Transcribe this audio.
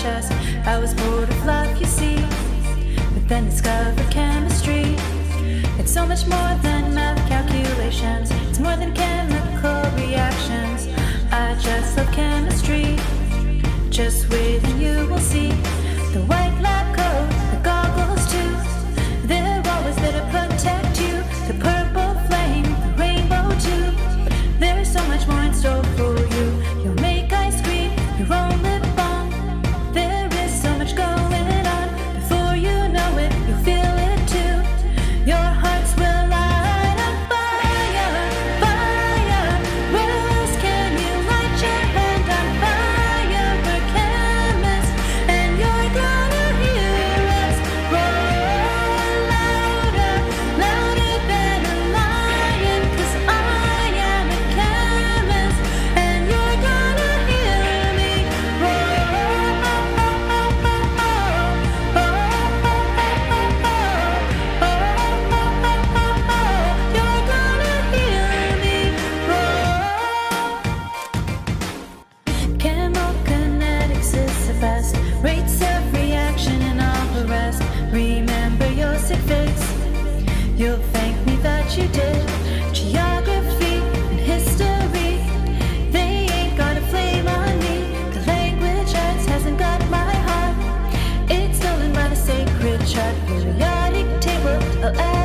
chest. I was bored of love, you see, but then discovered chemistry. It's so much more than math calculations, it's more than chemical reactions. I just love chemistry. Just wait and you will see the way. You'll thank me that you did. Geography and history. They ain't got a flame on me. The language arts hasn't got my heart. It's stolen by the sacred chart. Periodic table. Add